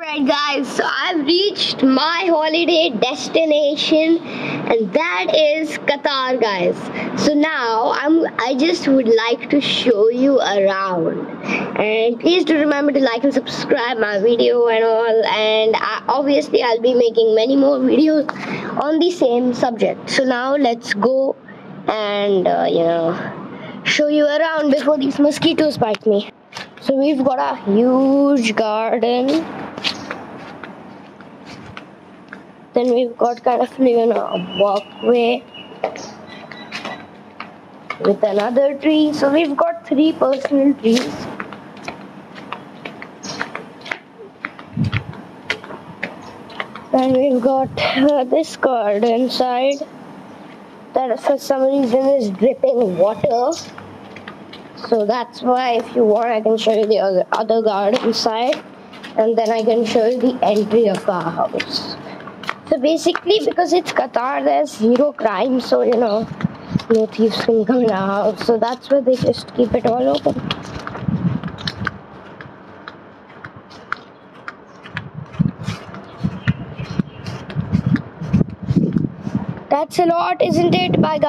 Right guys, so I've reached my holiday destination and that is Qatar guys. So now I'm I just would like to show you around and please do remember to like and subscribe my video and all and I, obviously I'll be making many more videos on the same subject. So now let's go and uh, you know show you around before these mosquitoes bite me. So we've got a huge garden then we've got kind of know a walkway with another tree. So we've got three personal trees. Then we've got uh, this garden side that for some reason is dripping water. So that's why if you want I can show you the other, other garden side. And then I can show you the entry of our house so basically, because it's Qatar, there's zero crime, so you know, no thieves can come house. So that's why they just keep it all open. That's a lot, isn't it? Bye, guys.